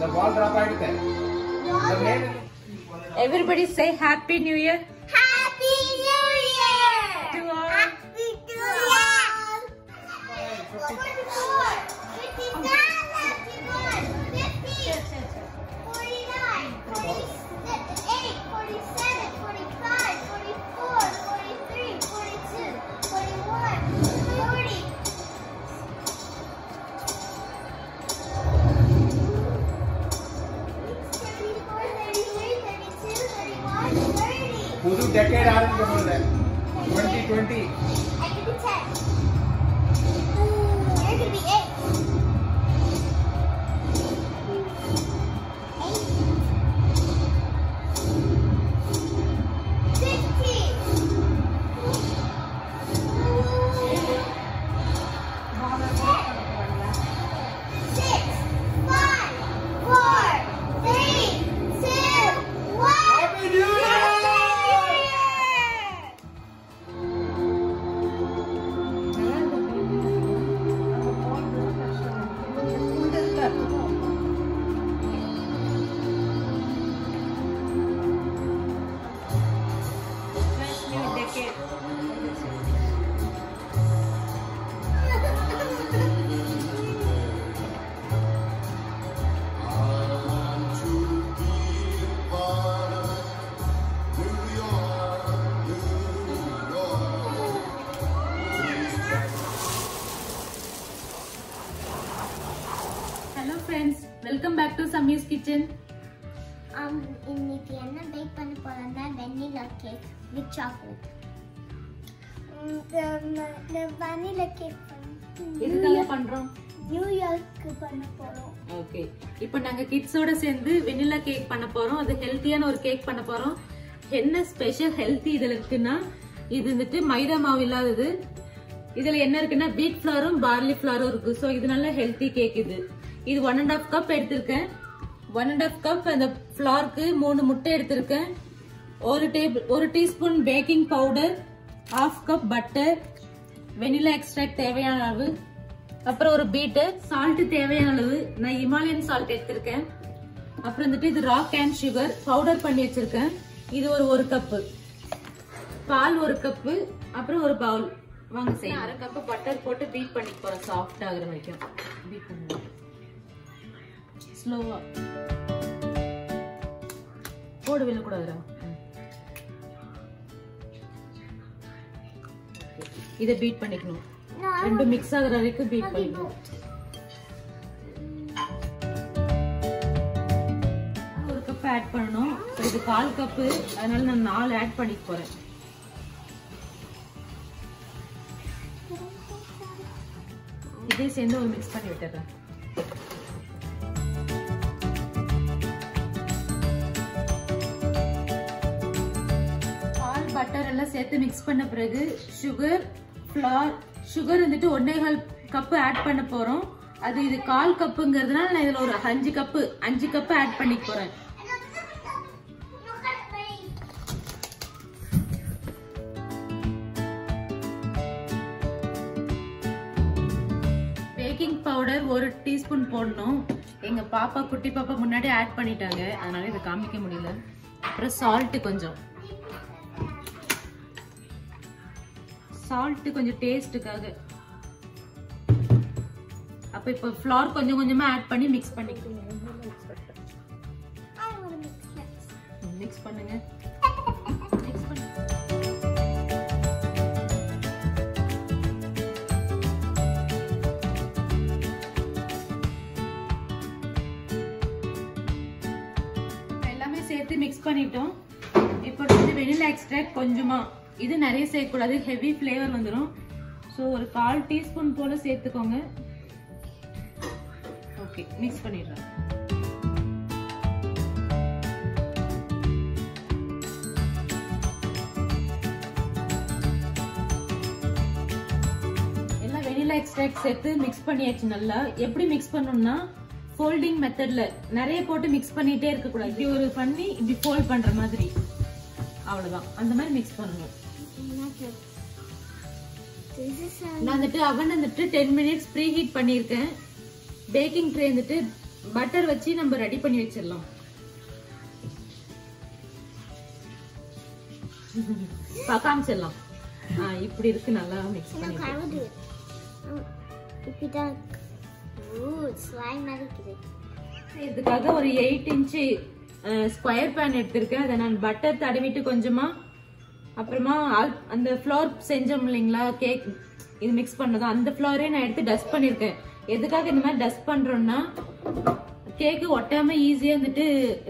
The wall drop ಆಗಿದೆ. Everybody say happy new year. Second arm command है? Twenty twenty welcome back to Sami's kitchen இன்னைக்கு என்ன bake பண்ண போறோம்னா vanilla cake with chocolate vanilla cake எதுக்காக பண்றோம்? New York பண்ண போறோம். ஓகே இப்போ நாங்க கிட்ஸோட சேர்ந்து வெனிலா கேக் பண்ண போறோம். அது ஹெல்த்தியான ஒரு கேக் பண்ண போறோம். என்ன ஸ்பெஷல் ஹெல்த்தி இதுல இருக்குன்னா இது வந்துட்டு மைதா மாவு இல்லாதது. இதுல என்ன இருக்குன்னா வீட் ஃபிளாரும் பார்லி ஃபிளாரும் இருக்கு. ஸோ இது நல்ல ஹெல்த்தி கேக் இது. இது ஒன் அண்ட் ஆஃப் கப் எடுத்திருக்கேன். ஒன் அண்ட் ஆஃப் கப் அந்த ஃப்ளார்க்கு மூணு முட்டை எடுத்திருக்கேன். ஒரு டேபிள் ஒரு teaspoon baking powder half cup butter vanilla extract தேவையான அளவு. அப்புறம் ஒரு பீட்டர் சால்ட்டு தேவையான அளவு. நான் இமாலயன் சால்ட் எடுத்திருக்கேன். அப்புறம் வந்துட்டு இது ராக் அண்ட் சுகர் பவுடர் பண்ணி வச்சிருக்கேன். இது ஒரு ஒரு கப்பு பால் ஒரு கப்பு அப்புறம் ஒரு பவுல் வாங்க செய்ய அரை கப்பு பட்டர் போட்டு பீட் பண்ணி போறேன் சாஃப்ட் ஆகுற வரைக்கும். பீட் பண்ணுவோம் ஸ்லோவா போடு வெளில கூட வரும் இதை பீட் பண்ணிக்கணும். ரெண்டும் மிக்ஸ் ஆகுற வரைக்கும் பீட் பண்ணிக்கணும். ஒரு கப் ஆட் பண்ணணும். So, இது கால் கப்பு அதனால நான் நாலு ஆட் பண்ணிக்க போறேன். இதே சேர்ந்து ஒரு மிக்ஸ் பண்ணி விட்டுறேன் நல்லா சேர்த்து மிக்ஸ் பண்ண பிறகு சுகர் ஃப்ளார் சுகர் வந்துட்டு ஒன்னே கால் கப்பு ஆட் பண்ண போறோம். அது இது கால் கப்புங்கிறதுனால நான் இதில் ஒரு அஞ்சு கப்பு அஞ்சு கப்பு ஆட் பண்ணிக்க போறேன். பேக்கிங் பவுடர் ஒரு டீஸ்பூன் போடணும். எங்க பாப்பா குட்டி பாப்பா முன்னாடி ஆட் பண்ணிட்டாங்க. அதனால இதை காமிக்க முடியல. அப்புறம் சால்ட் கொஞ்சம். சால்ட்டு கொஞ்சம் டேஸ்ட்டுக்காக அப்போ இப்போ ஃப்ளார் கொஞ்சம் கொஞ்சமாக ஆட் பண்ணி மிக்ஸ் பண்ணிக்கோங்க மிக்ஸ் பண்ணுங்க. எல்லாமே சேர்த்து மிக்ஸ் பண்ணிட்டோம். இப்போ வந்து வெனிலா எக்ஸ்ட்ராக்ட் கொஞ்சமாக இது நிறைய சேர்க்கக்கூடாது. ஹெவி ஃப்ளேவர் வந்துடும் ஸோ ஒரு கால் டீஸ்பூன் போல சேர்த்துக்கோங்க. ஓகே மிக்ஸ் பண்ணிடுறேன். எல்லாம் வெனிலா எக்ஸ்ட்ராக்ட் சேர்த்து மிக்ஸ் பண்ணியாச்சு நல்லா. எப்படி மிக்ஸ் பண்ணணும்னா ஃபோல்டிங் மெத்தட்ல நிறைய போட்டு மிக்ஸ் பண்ணிட்டே இருக்கக்கூடாது. இப்படி ஒரு பண்ணி இப்படி ஃபோல்ட் பண்ற மாதிரி. அவ்வளோதான் அந்த மாதிரி மிக்ஸ் பண்ணணும். நான் வந்துட்டு அவன் வந்துட்டு டென் மினிட்ஸ் ப்ரீ ஹீட் பண்ணியிருக்கேன் பேக்கிங் ட்ரே வந்துட்டு பட்டர் வச்சு நம்ம ரெடி பண்ணி வச்சிடலாம். காமிச்சிடலாம். இப்படி இருக்கு நல்லா மிக்ஸ் பண்ணி. இதுக்காக ஒரு எயிட் இன்ச்சு ஸ்கொயர் பேன் எடுத்திருக்கேன். அதை நான் பட்டர் தடவிட்டு கொஞ்சமா அப்புறமா அந்த ஃப்ளோர் செஞ்சோம் இல்லைங்களா? கேக் இது மிக்ஸ் பண்ணதோ அந்த ஃப்ளோரே நான் எடுத்து டஸ்ட் பண்ணியிருக்கேன். எதுக்காக இந்த மாதிரி டஸ்ட் பண்றோம்னா கேக்கு ஒட்டாம ஈஸியா வந்துட்டு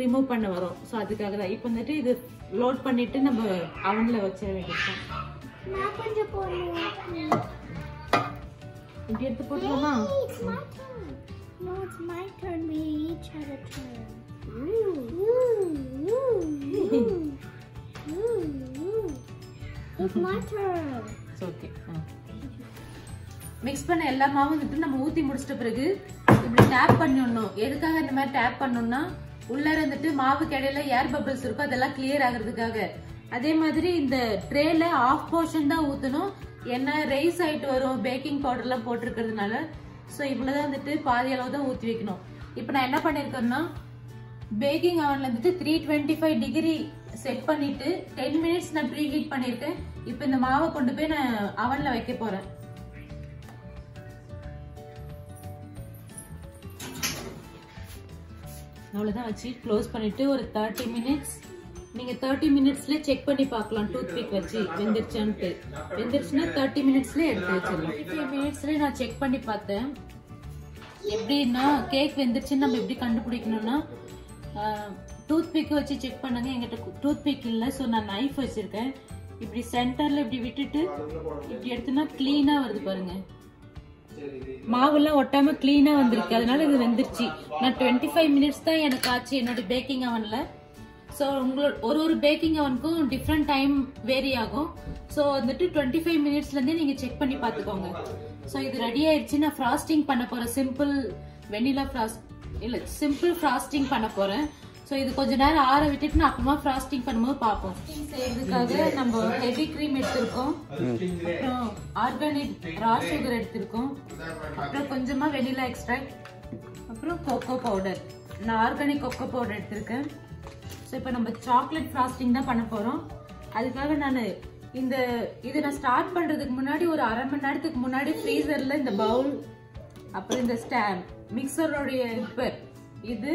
ரிமூவ் பண்ண வரும். ஸோ அதுக்காக தான். இப்போ வந்துட்டு இது லோட் பண்ணிட்டு நம்ம அவன்ல வச்சிட. இப்படி எடுத்து போட்டுருவோமா It's my turn. Okay mix பண்ண எல்லா மாவும் வந்துட்டு நம்ம ஊத்தி முடிச்சிட்ட பிறகு இப்படி டேப் பண்ணிடணும். எதுக்காக இந்த மாதிரி டேப் பண்ணணும்னா உள்ளே இருந்துட்டு மாவு கடையில ஏர் பபிள்ஸ் இருக்கும் அதெல்லாம் கிளியர் ஆகுறதுக்காக. அதே மாதிரி இந்த ட்ரேல ஆஃப் போர்ஷன் தான் ஊத்தணும். ஏன்னா ரைஸ் ஆயிட்டு வரும் பேக்கிங் பவுடர் எல்லாம் போட்டிருக்கிறதுனால. ஸோ இவ்வளவுதான் வந்துட்டு பாதி அளவு தான் ஊத்தி வைக்கணும். இப்போ நான் என்ன பண்ணிருக்கேன்னா பேக்கிங் அவன்ல வந்துட்டு three twenty five degree set பண்ணிட்டு டென் மினிட்ஸ் நான் ப்ரீ ஹீட் பண்ணியிருக்கேன் இப்போ இந்த மாவை கொண்டு போய் நான் அவனில் வைக்க போகிறேன் அவ்வளோதான் வச்சு க்ளோஸ் பண்ணிவிட்டு ஒரு தேர்ட்டி மினிட்ஸ் நீங்கள் தேர்ட்டி மினிட்ஸ்லேயே செக் பண்ணி பார்க்கலாம். டூத் பிக் வச்சு வெந்துருச்சான்ட்டு. வெந்துருச்சுன்னா தேர்ட்டி மினிட்ஸ்லேயே எடுத்து வச்சிடலாம். ஃபிஃப்டி மினிட்ஸ்லேயே நான் செக் பண்ணி பார்த்தேன். எப்படின்னா கேக் வெந்துருச்சுன்னு நம்ம எப்படி கண்டுபிடிக்கணும்னா டூத் பிக் வச்சு செக் பண்ணுங்க. எங்கிட்ட டூத் பிக் இல்லை. ஸோ நான் நைஃப் வச்சிருக்கேன். இப்படி சென்டர்ல இப்படி விட்டுட்டு இப்படி எடுத்தோம்னா கிளீனா வருது பாருங்க. மாவுலாம் ஒட்டாம கிளீனா வந்திருக்கு. அதனால இது வெந்துருச்சு. நான் டுவெண்ட்டி ஃபைவ் மினிட்ஸ் தான் எனக்கு ஆச்சு. என்னோட பேக்கிங் அவன்ல ஸோ உங்களோட ஒரு ஒரு பேக்கிங் அவனுக்கும் டிஃப்ரெண்ட் டைம் வேரி ஆகும். ஸோ வந்துட்டு டுவெண்ட்டி ஃபைவ் மினிட்ஸ்லேருந்தே நீங்கள் செக் பண்ணி பார்த்துக்கோங்க. ஸோ இது ரெடி ஆயிடுச்சு நான் ஃப்ராஸ்டிங் பண்ண போகிறேன் சிம்பிள் வெனிலா ஃப்ராஸ்ட் இல்லை சிம்பிள் ஃப்ராஸ்டிங் பண்ண போகிறேன் ஸோ இது கொஞ்ச நேரம் ஆற விட்டுட்டு நான் அப்புறமா ஃப்ராஸ்டிங் பண்ணும்போது பார்ப்போம். இதுக்காக நம்ம ஹெவி க்ரீம் எடுத்திருக்கோம். அப்புறம் ஆர்கானிக் ரா சுகர் எடுத்திருக்கோம். அப்புறம் கொஞ்சமா வெனிலா எக்ஸ்ட்ராக்ட் அப்புறம் கொக்கோ பவுடர் நான் ஆர்கானிக் கொக்கோ பவுடர் எடுத்திருக்கேன். ஸோ இப்போ நம்ம சாக்லேட் ஃப்ராஸ்டிங் தான் பண்ண போறோம். அதுக்காக நான் இந்த இது நான் ஸ்டார்ட் பண்றதுக்கு முன்னாடி ஒரு அரை மணி நேரத்துக்கு முன்னாடி ஃப்ரீசர்ல இந்த பவுல் அப்புறம் இந்த ஸ்டாம் மிக்சருடைய ரிப்பர் இது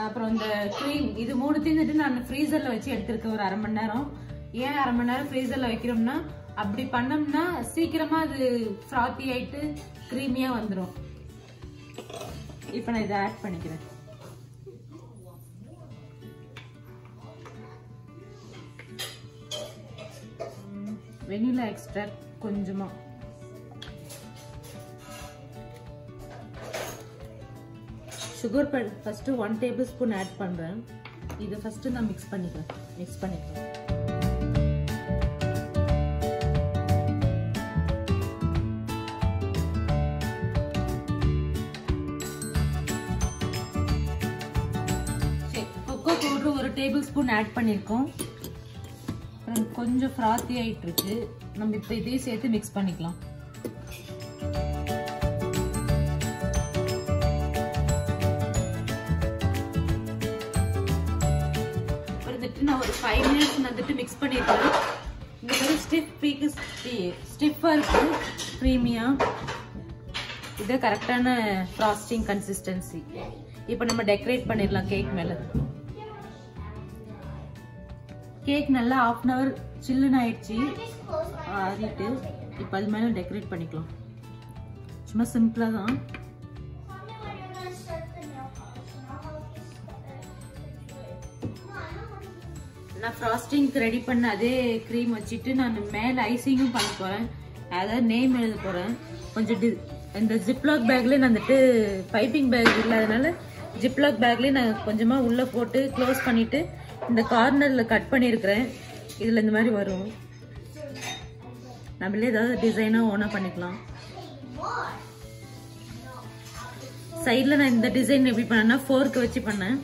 அப்புறம் இந்த க்ரீம் இது மூணு வந்துட்டு நான் ஃப்ரீசர்ல வச்சு எடுத்திருக்கேன் ஒரு அரை மணி நேரம். ஏன் அரை மணி நேரம் ஃப்ரீசர்ல வைக்கிறோம்னா அப்படி பண்ணோம்னா சீக்கிரமா அது ஃப்ராத்தி ஆயிட்டு க்ரீமியா வந்துடும் இப்போ நான் இதை ஆட் பண்ணிக்கிறேன். வெனிலா எக்ஸ்ட்ராக்ட் கொஞ்சமா. Sugar first one tablespoon add பண்றேன். இதை ஃபர்ஸ்ட் நான் மிக்ஸ் பண்ணிக்கிறேன். மிக்ஸ் பண்ணிக்கிறேன். கொக்கோ பவுடர் ஒரு டேபிள் ஸ்பூன் ஆட் பண்ணியிருக்கோம் அப்புறம் கொஞ்சம் ஃப்ராத்தி ஆயிட்டு இருக்கு நம்ம இப்போ இதையும் சேர்த்து மிக்ஸ் பண்ணிக்கலாம். ஃபைவ் மினிட்ஸ் வந்துட்டு மிக்ஸ் பண்ணிருக்கேன். இந்த மாதிரி ஸ்டிஃப் பீக்கு ஸ்டிஃபாக இருக்கு க்ரீமியாக இது கரெக்டான ஃப்ராஸ்டிங் கன்சிஸ்டன்சி இப்போ நம்ம டெக்கரேட் பண்ணிடலாம் கேக் மேலே. கேக் நல்லா ஆஃப் அன் ஹவர் சில்லுன்னு ஆயிடுச்சு. ஆறிட்டு இப்போ அது மேலே டெக்கரேட் பண்ணிக்கலாம். சும்மா சிம்பிளாக தான். நான் ஃப்ராஸ்டிங்க்கு ரெடி பண்ண அதே க்ரீம் வச்சுட்டு நான் மேலே ஐசிங்கும் பண்ண போகிறேன் அதாவது நேம் எழுத போகிறேன் கொஞ்சம் டி இந்த ஜிப்லாக் பேக்லேயே நான் வந்துட்டு பைப்பிங் பேக் இல்லாதனால ஜிப்லாக் பேக்லேயே நான் கொஞ்சமாக உள்ளே போட்டு க்ளோஸ் பண்ணிவிட்டு இந்த கார்னரில் கட் பண்ணியிருக்கிறேன் இதில் இந்த மாதிரி வரும். நம்மளே ஏதாவது டிசைனாக ஓனாக பண்ணிக்கலாம். சைடில் நான் இந்த டிசைன் எப்படி பண்ணேன்னா ஃபோர்க்கு வச்சு பண்ணேன்.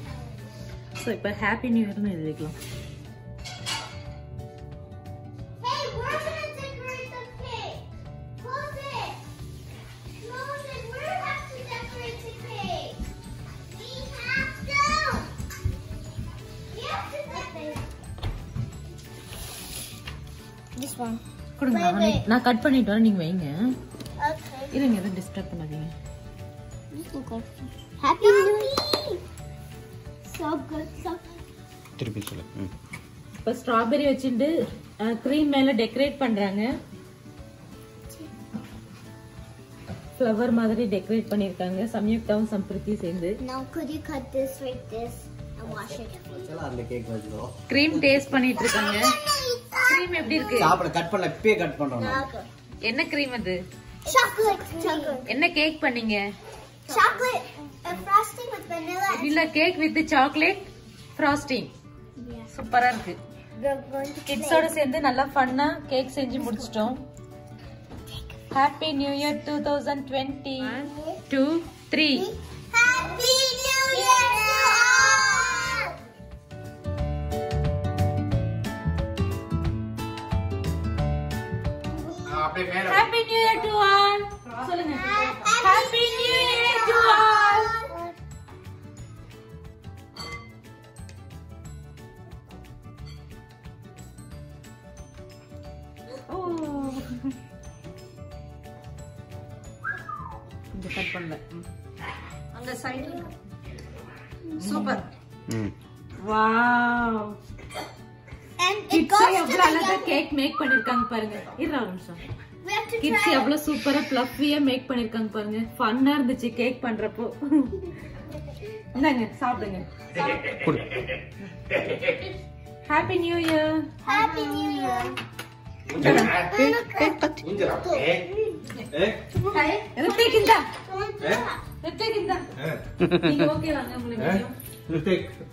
ஸோ இப்போ ஹாப்பி நியூ இயர்னு எழுதிக்கலாம். நானே- கட் பண்ணிட்டு வரேன் நீங்க வைங்க. இருங்க எதுவும் டிஸ்டர்ப் பண்ணாதீங்க. Good. திருப்பி சொல்லு. இப்போ ஸ்ட்ராபெரி வச்சுட்டு க்ரீம் மேல டெக்கரேட் பண்றாங்க. ஃப்ளவர் மாதிரி டெக்கரேட் பண்ணிருக்காங்க சம்யுக்தாவும் சம்பிருத்தி சேர்ந்து. Now could you cut this like this? And wash it? அதில் கேக் வச்சுருவோம். க்ரீம் டேஸ்ட் பண்ணிட்டு இருக்காங்க. க்ரீம் எப்படி இருக்கு? சாப்பிட கட் பண்ணல இப்பயே கட் பண்றோம் என்ன க்ரீம் அது. என்ன கேக் பண்ணீங்க? Chocolate. A frosting with vanilla. and- இல்ல கேக் வித் சாக்லேட் ஃப்ராஸ்டிங். சூப்பரா இருக்கு. கிட்ஸோட சேர்ந்து நல்லா ஃபன்னா கேக் செஞ்சு முடிச்சிட்டோம். Happy new year two thousand twenty two three அப்படியே மேல happy new year to all சொல்லுங்க. Happy new year to all ஓ. இந்த கட் பண்ணல ம். அந்த சைடு சூப்பர். ம் வாவ் And it கிட்ஸ் எவ்வளவு அழகா. கேக் மேக் பண்ணிருக்காங்க பாருங்க. ஒரு நிமிஷம். கிட்ஸ். எவ்வளவு சூப்பரா ஃபிளஃபியா மேக் பண்ணிருக்காங்க பாருங்க. ஃபன்னா இருந்துச்சு கேக் பண்றப்போ. இந்தாங்க சாப்பிடுங்க. ஹாப்பி நியூ இயர் ஓகே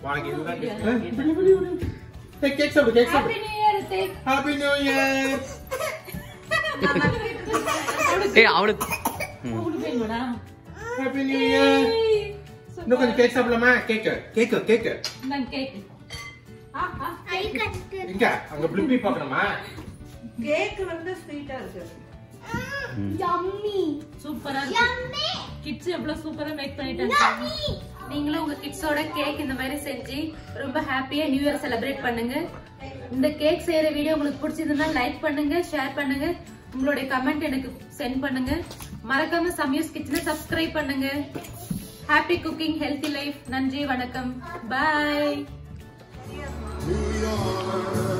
வாங்க உங்களுக்கு இதுதான் கேக் சாப்பிடு கேக் ஹாப்பி சாப்பிடு new year Hrithik happy new year ஏய் அவளுக்கு. ஹாப்பி நியூ இயர் இன்னும் கொஞ்சம் கேக் சாப்பிடலாமா? கேக் கேக் கேக் இந்தாங்க கேக்? இங்க அங்க பிளிப்பி பார்க்கணுமா? கேக் வந்து ஸ்வீட்டா இருக்கு. Yummy. சூப்பரா இருக்கு. Yummy. கிட்ஸ் எவ்வளவு சூப்பரா மேக் பண்ணிட்டாங்க. Yummy. நீங்களும் உங்க கிட்ஸோட கேக் இந்த மாதிரி செஞ்சு ரொம்ப ஹாப்பியா நியூ இயர் செலிப்ரேட் பண்ணுங்க. இந்த கேக் செய்யற வீடியோ உங்களுக்கு பிடிச்சிருந்தா லைக் பண்ணுங்க ஷேர் பண்ணுங்க. உங்களுடைய கமெண்ட் எனக்கு சென்ட் பண்ணுங்க. மறக்காம சம்யூஸ் கிச்சனை சப்ஸ்கிரைப் பண்ணுங்க. ஹாப்பி குக்கிங் ஹெல்த்தி லைஃப் நன்றி வணக்கம். பாய் New York.